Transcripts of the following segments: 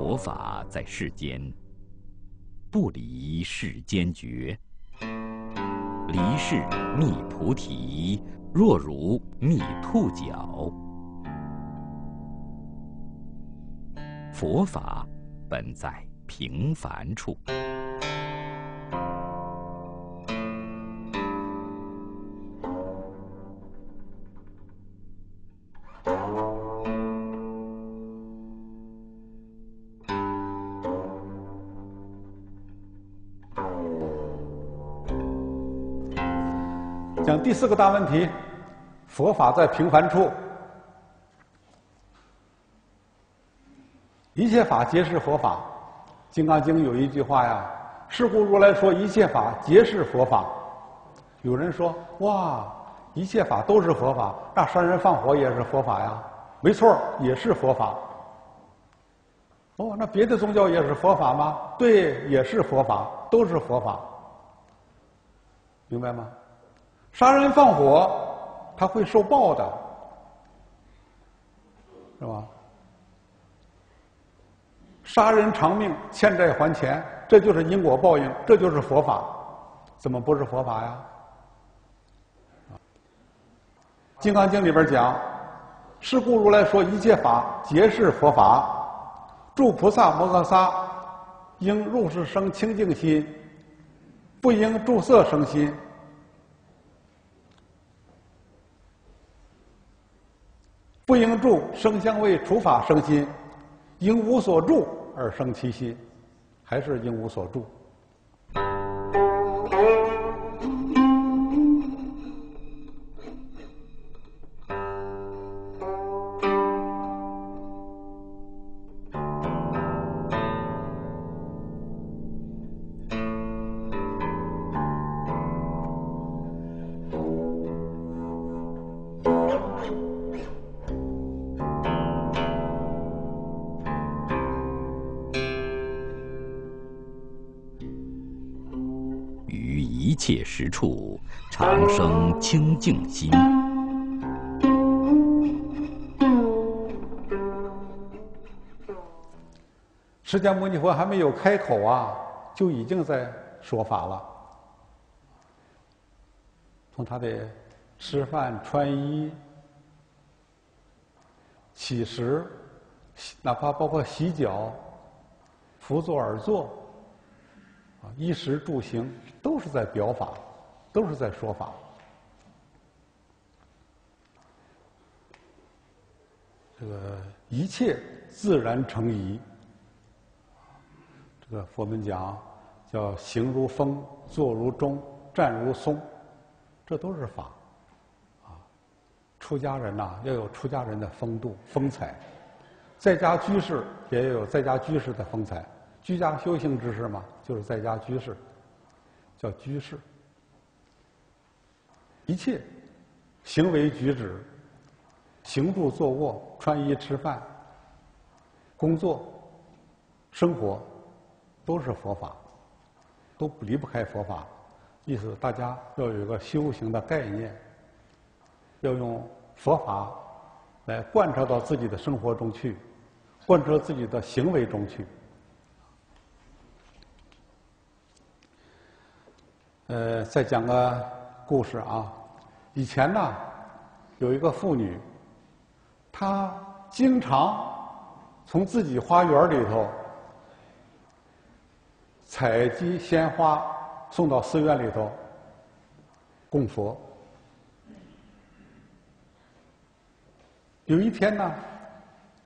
佛法在世间，不离世间觉。离世觅菩提，若如觅兔角。佛法本在平凡处。讲第四个大问题：佛法在平凡处。一切法皆是佛法，《金刚经》有一句话呀：“是故如来说一切法皆是佛法。”有人说：“哇，一切法都是佛法，那杀人放火也是佛法呀？”没错，也是佛法。哦，那别的宗教也是佛法吗？对，也是佛法，都是佛法。明白吗？杀人放火，他会受报的，是吧？杀人偿命，欠债还钱，这就是因果报应，这就是佛法，怎么不是佛法呀？《金刚经》里边讲：“是故如来说一切法皆是佛法。诸菩萨摩诃萨应入世生清净心，不应住色生心。”不应住声香味除法生心，应无所住而生其心，还是应无所住。切实处，常生清净心。释迦牟尼佛还没有开口啊，就已经在说法了。从他的吃饭、穿衣、起食，哪怕包括洗脚、扶坐而坐，啊，衣食住行都是在表法，都是在说法。这个一切自然成仪。这个佛门讲叫行如风，坐如钟，站如松，这都是法。啊，出家人呐要有出家人的风度风采，在家居士也要有在家居士的风采。居家修行之事嘛，就是在家居士，叫居士。一切行为举止、行住坐卧、穿衣吃饭、工作、生活，都是佛法，都离不开佛法。意思大家要有一个修行的概念，要用佛法来贯彻到自己的生活中去，贯彻自己的行为中去。呃，再讲个故事啊。以前呢，有一个妇女，她经常从自己花园里头采集鲜花，送到寺院里头供佛。有一天呢，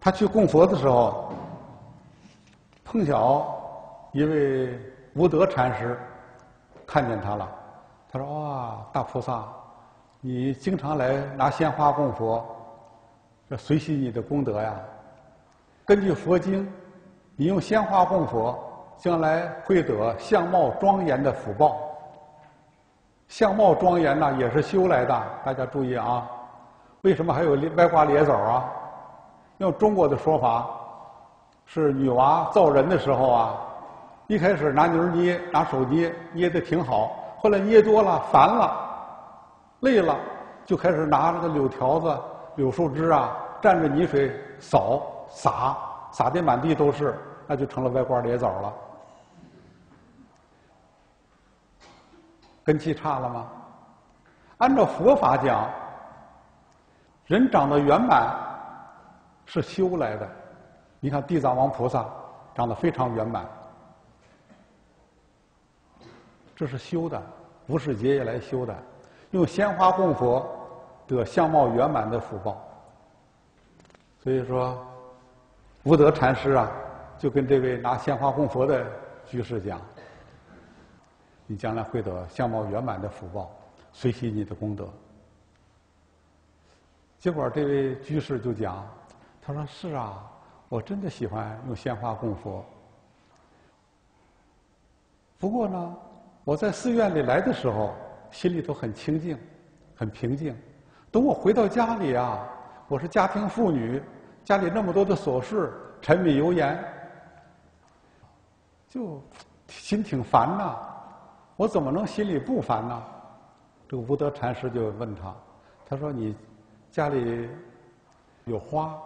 她去供佛的时候，碰巧一位无德禅师。看见他了，他说：“哇，大菩萨，你经常来拿鲜花供佛，这随喜你的功德呀。根据佛经，你用鲜花供佛，将来会得相貌庄严的福报。相貌庄严呢，也是修来的。大家注意啊，为什么还有歪瓜裂枣啊？用中国的说法，是女娃造人的时候啊。”一开始拿泥捏，拿手捏，捏的挺好。后来捏多了，烦了，累了，就开始拿那个柳条子、柳树枝啊，蘸着泥水扫、撒，撒的满地都是。那就成了歪瓜裂枣了。根气差了吗？按照佛法讲，人长得圆满是修来的。你看地藏王菩萨长得非常圆满，这是修的。无始劫也来修的，用鲜花供佛得相貌圆满的福报。所以说，无德禅师啊，就跟这位拿鲜花供佛的居士讲。你将来会得相貌圆满的福报，随喜你的功德。结果这位居士就讲：“他说是啊，我真的喜欢用鲜花供佛。不过呢，我在寺院里来的时候，心里头很清静，很平静。等我回到家里啊，我是家庭妇女，家里那么多的琐事，柴米油盐，就心挺烦呐。”我怎么能心里不烦呢？这个无德禅师就问他，他说：“你家里有花，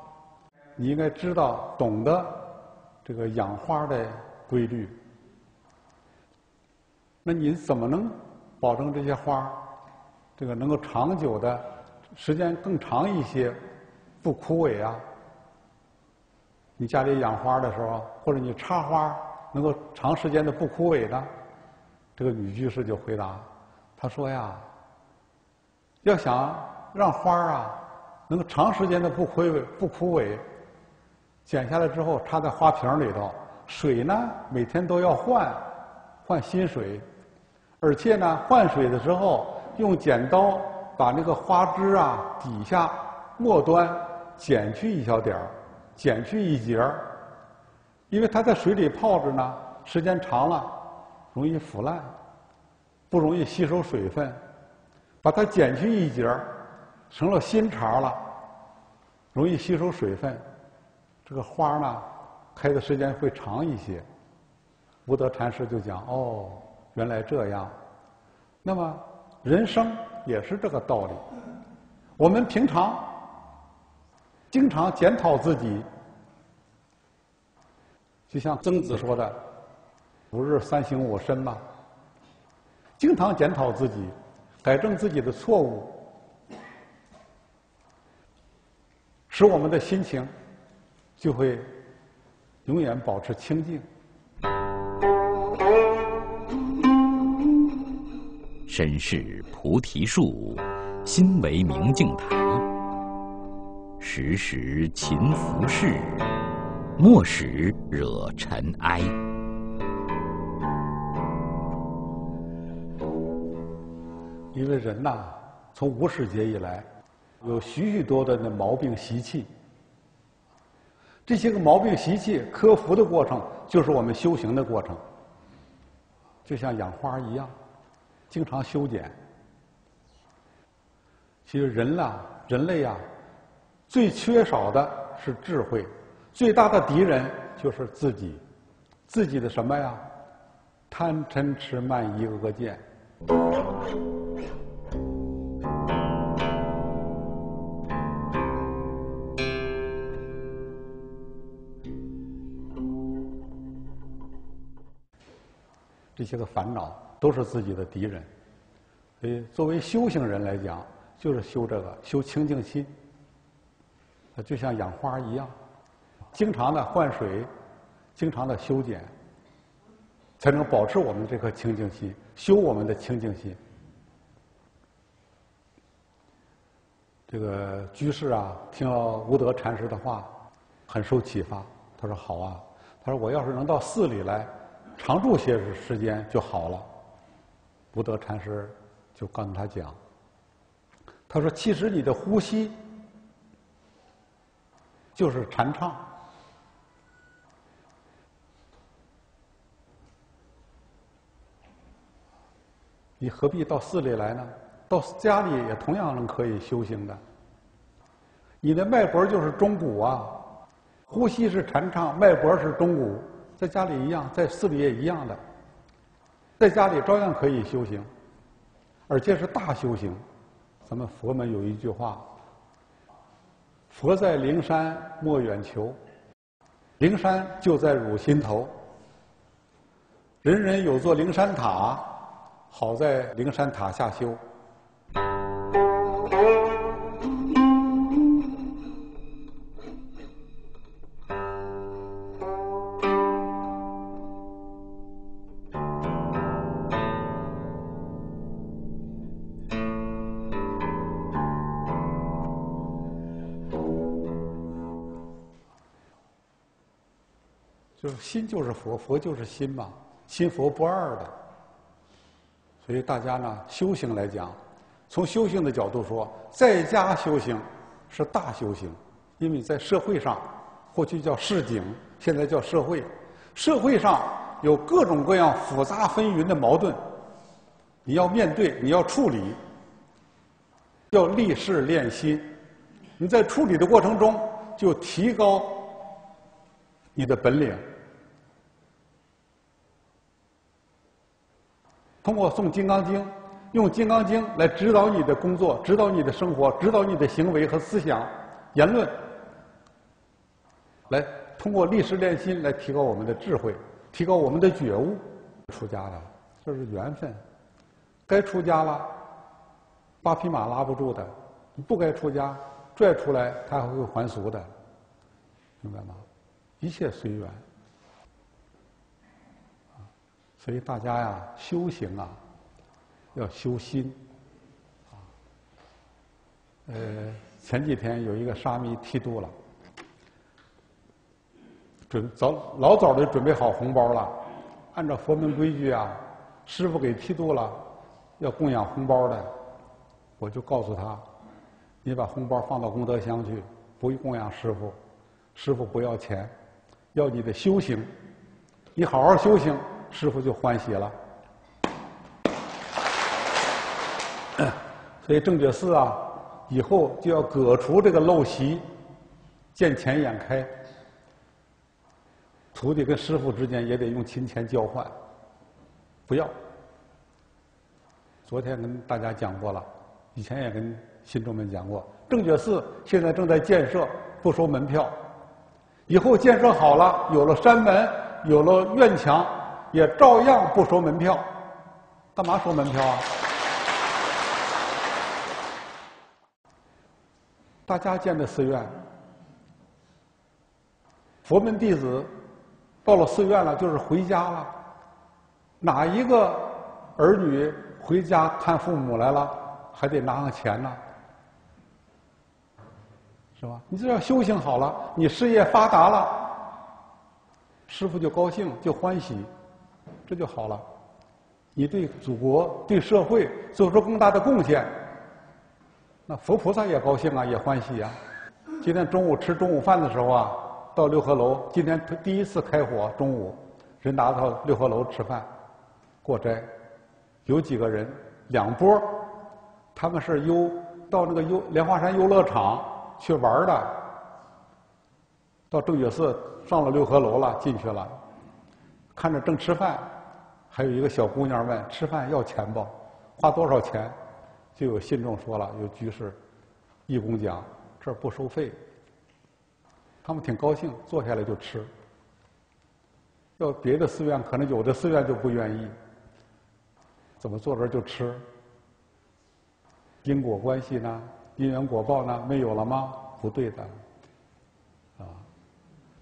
你应该知道懂得这个养花的规律。那你怎么能保证这些花这个能够长久的时间更长一些，不枯萎啊？你家里养花的时候，或者你插花能够长时间的不枯萎呢？”这个女居士就回答：“她说呀，要想让花啊能够长时间的不枯萎、不枯萎，剪下来之后插在花瓶里头，水呢每天都要换，换新水，而且呢换水的时候用剪刀把那个花枝啊底下末端剪去一小点儿，剪去一截儿，因为它在水里泡着呢，时间长了。”容易腐烂，不容易吸收水分，把它剪去一截儿，成了新茬了，容易吸收水分，这个花呢，开的时间会长一些。无德禅师就讲：“哦，原来这样。那么人生也是这个道理。我们平常经常检讨自己，就像曾子说的。”吾日三省吾身嘛，经常检讨自己，改正自己的错误，使我们的心情就会永远保持清净。身是菩提树，心为明镜台，时时勤拂拭，莫使惹尘埃。因为人呐，从无始劫以来，有许许多多的毛病习气。这些个毛病习气克服的过程，就是我们修行的过程。就像养花一样，经常修剪。其实人呐，人类啊，最缺少的是智慧，最大的敌人就是自己，自己的什么呀？贪嗔痴慢疑恶见。这些个烦恼都是自己的敌人，所以作为修行人来讲，就是修这个修清净心。它就像养花一样，经常的换水，经常的修剪。才能保持我们这颗清净心，修我们的清净心。这个居士啊，听了无德禅师的话，很受启发。他说：“好啊，他说我要是能到寺里来常住些时间就好了。”不德禅师就告诉他讲：“他说，其实你的呼吸就是禅唱。”你何必到寺里来呢？到家里也同样能可以修行的。你的脉搏就是钟鼓啊，呼吸是禅唱，脉搏是钟鼓，在家里一样，在寺里也一样的，在家里照样可以修行，而且是大修行。咱们佛门有一句话：“佛在灵山莫远求，灵山就在汝心头。人人有座灵山塔，好在灵山塔下修。心就是佛，佛就是心嘛，心佛不二的。所以大家呢，修行来讲，从修行的角度说，在家修行是大修行，因为在社会上，过去叫市井，现在叫社会，社会上有各种各样复杂纷纭的矛盾，你要面对，你要处理，要立事练心。你在处理的过程中，就提高你的本领。通过诵《金刚经》，用《金刚经》来指导你的工作，指导你的生活，指导你的行为和思想、言论，来通过立事练心来提高我们的智慧，提高我们的觉悟。出家了，这是缘分。该出家了，八匹马拉不住的；不该出家，拽出来他还会还俗的，明白吗？一切随缘。所以大家呀，修行啊，要修心。啊，呃，前几天有一个沙弥剃度了，准早老早的准备好红包了，按照佛门规矩啊，师傅给剃度了，要供养红包的，我就告诉他，你把红包放到功德箱去，不供养师傅，师傅不要钱，要你的修行，你好好修行。师傅就欢喜了，所以正觉寺啊，以后就要革除这个陋习，见钱眼开。徒弟跟师傅之间也得用金钱交换，不要。昨天跟大家讲过了，以前也跟信众们讲过，正觉寺现在正在建设，不收门票。以后建设好了，有了山门，有了院墙。也照样不收门票，干嘛收门票啊？大家建的寺院，佛门弟子到了寺院了，就是回家了。哪一个儿女回家看父母来了，还得拿上钱呢？是吧？你只要修行好了，你事业发达了，师傅就高兴，就欢喜。这就好了，你对祖国、对社会做出更大的贡献，那佛菩萨也高兴啊，也欢喜啊。今天中午吃中午饭的时候啊，到六合楼，今天第一次开火，中午人拿到六合楼吃饭，过斋，有几个人，两波，他们是游到那个游莲花山游乐场去玩的，到正觉寺上了六合楼了，进去了，看着正吃饭。还有一个小姑娘问：“吃饭要钱不？花多少钱？”就有信众说了：“有居士、义工讲，这儿不收费。”他们挺高兴，坐下来就吃。要别的寺院，可能有的寺院就不愿意。怎么坐这儿就吃？因果关系呢？因缘果报呢？没有了吗？不对的。啊，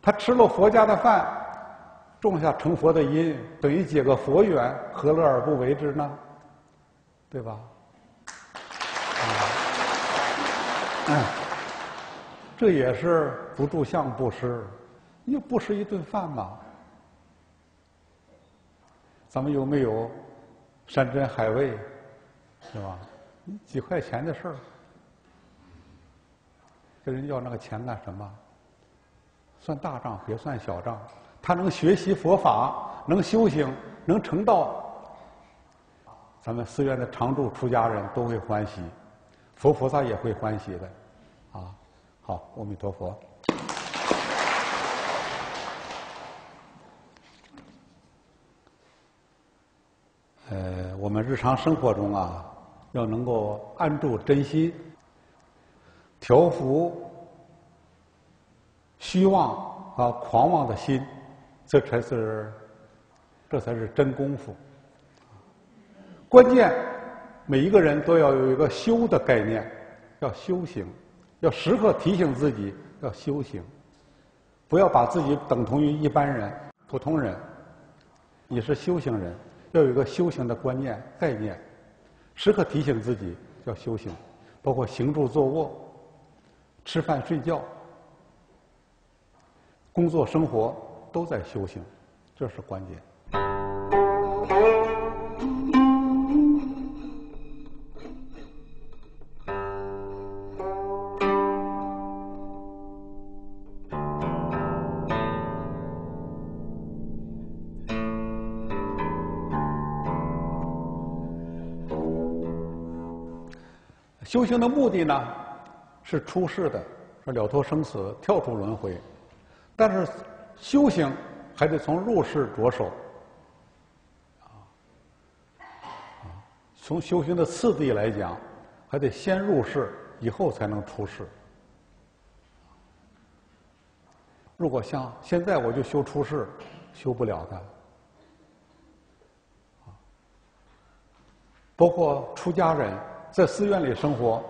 他吃了佛家的饭。种下成佛的因，等于结个佛缘，何乐而不为之呢？对吧？嗯，这也是不住相布施，又不是一顿饭嘛。咱们有没有山珍海味，是吧？几块钱的事儿，跟人要那个钱干什么？算大账，别算小账。他能学习佛法，能修行，能成道，咱们寺院的常住出家人都会欢喜，佛菩萨也会欢喜的，啊，好，阿弥陀佛。呃，我们日常生活中啊，要能够安住真心，调伏虚妄。和狂妄的心，这才是，这才是真功夫。关键，每一个人都要有一个修的概念，要修行，要时刻提醒自己要修行，不要把自己等同于一般人、普通人。你是修行人，要有一个修行的观念概念，时刻提醒自己要修行，包括行住坐卧、吃饭睡觉、工作生活都在修行，这是关键。修行的目的呢，是出世的，是了脱生死，跳出轮回。但是修行还得从入世着手。啊从修行的次第来讲，还得先入世，以后才能出世。如果像现在我就修出世，修不了的。包括出家人。在寺院里生活，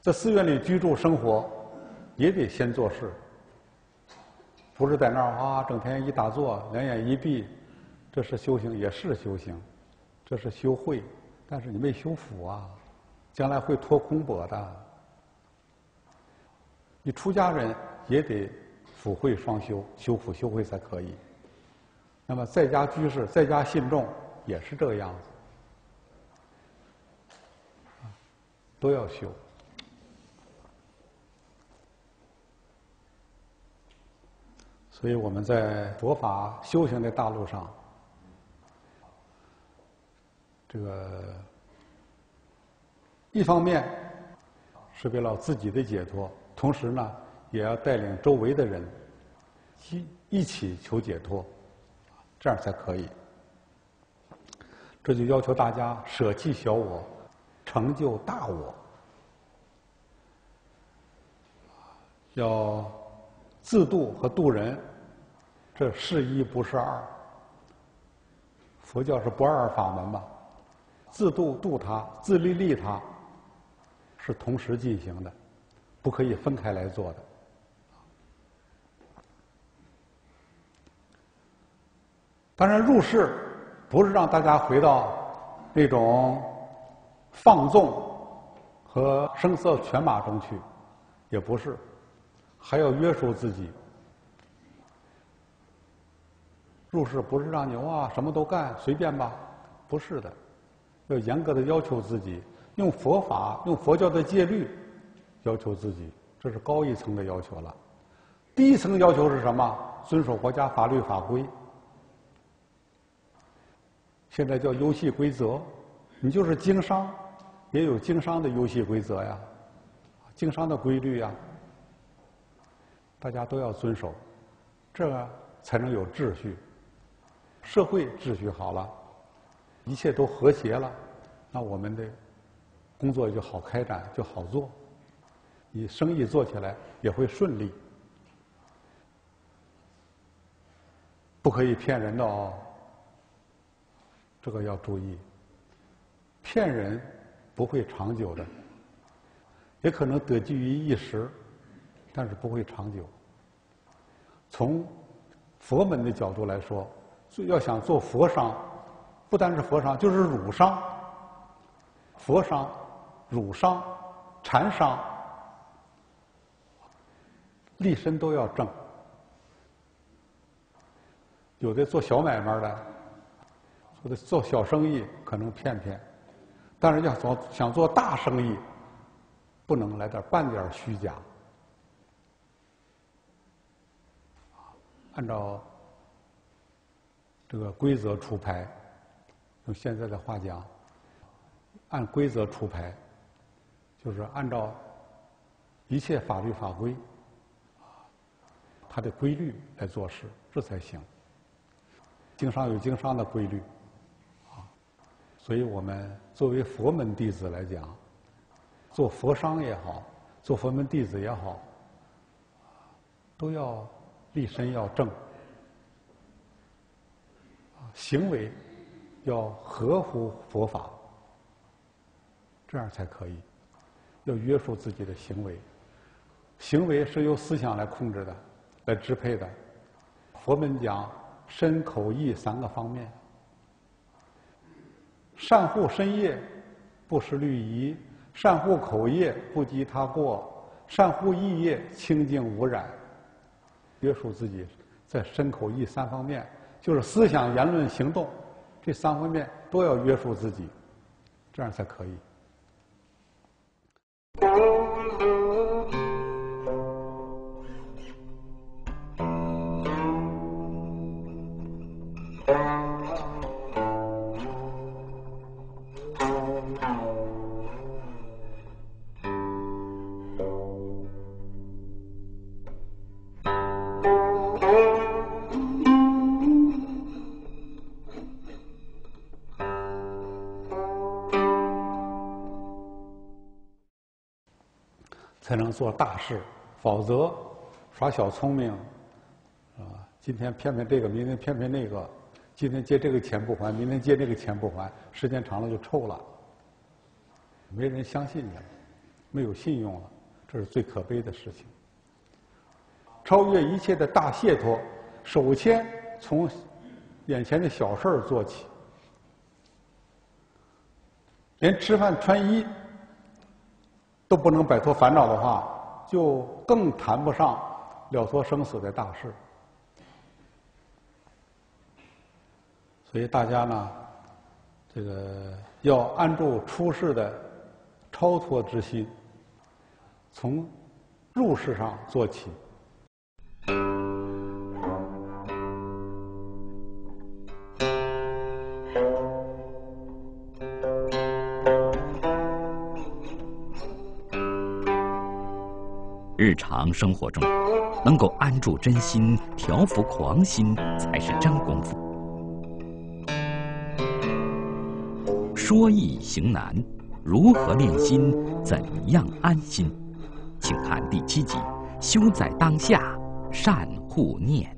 在寺院里居住生活，也得先做事。不是在那儿啊，整天一打坐，两眼一闭，这是修行，也是修行，这是修慧，但是你没修福啊，将来会脱空钵的。你出家人也得福慧双修，修福修慧才可以。那么在家居士、在家信众也是这个样子。都要修，所以我们在佛法修行的大路上，这个一方面是为了自己的解脱，同时呢，也要带领周围的人一一起求解脱，这样才可以。这就要求大家舍弃小我。成就大我，要自度和度人，这是一不是二。佛教是不二法门嘛，自度度他，自利利他，是同时进行的，不可以分开来做的。当然，入世不是让大家回到那种。放纵和声色犬马中去，也不是，还要约束自己。入世不是让牛啊什么都干随便吧，不是的，要严格的要求自己，用佛法、用佛教的戒律要求自己，这是高一层的要求了。第一层要求是什么？遵守国家法律法规。现在叫游戏规则。你就是经商，也有经商的游戏规则呀，经商的规律呀，大家都要遵守，这个才能有秩序。社会秩序好了，一切都和谐了，那我们的工作就好开展，就好做，你生意做起来也会顺利。不可以骗人的哦，这个要注意。骗人不会长久的，也可能得计于一时，但是不会长久。从佛门的角度来说，要想做佛商，不单是佛商，就是儒商、佛商、儒商、禅商，立身都要正。有的做小买卖的，或者做小生意，可能骗骗。但是要做想做大生意，不能来点半点虚假。按照这个规则出牌，用现在的话讲，按规则出牌，就是按照一切法律法规，它的规律来做事，这才行。经商有经商的规律。啊所以我们作为佛门弟子来讲，做佛商也好，做佛门弟子也好，都要立身要正，行为要合乎佛法，这样才可以。要约束自己的行为，行为是由思想来控制的，来支配的。佛门讲身口意三个方面，善护身业，不失律仪；善护口业，不及他过；善护意业，清净无染。约束自己，在身口意三方面，就是思想、言论、行动这三方面都要约束自己，这样才可以。才能做大事，否则耍小聪明，啊，今天骗骗这个，明天骗骗那个，今天借这个钱不还，明天借那个钱不还，时间长了就臭了，没人相信你了，没有信用了，这是最可悲的事情。超越一切的大解脱，首先从眼前的小事儿做起，连吃饭穿衣。都不能摆脱烦恼的话，就更谈不上了脱生死的大事。所以大家呢，这个要安住出世的超脱之心，从入世上做起。常生活中，能够安住真心、调伏狂心，才是真功夫。说易行难，如何练心？怎样安心？请看第七集：修在当下，善护念。